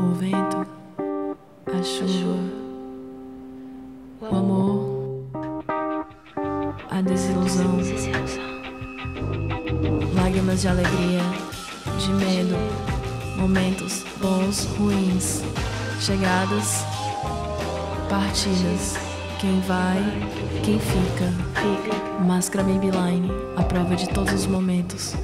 o vento, a chuva, o amor, a desilusão, lágrimas de alegria, de medo, momentos bons, ruins, chegadas, partidas, quem vai, quem fica. Máscara Maybelline, a prova de todos os momentos.